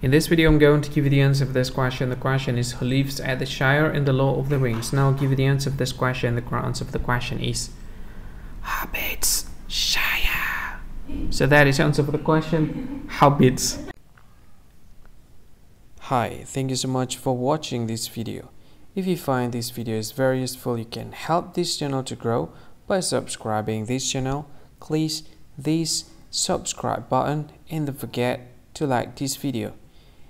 In this video, I'm going to give you the answer of this question. The question is who lives at the Shire in the Lord of the Rings. Now I'll give you the answer of this question. The answer of the question is Hobbits Shire. So that is the answer for the question. Hobbits. Hi, thank you so much for watching this video. If you find this video is very useful, you can help this channel to grow by subscribing this channel. Please this subscribe button and don't forget to like this video.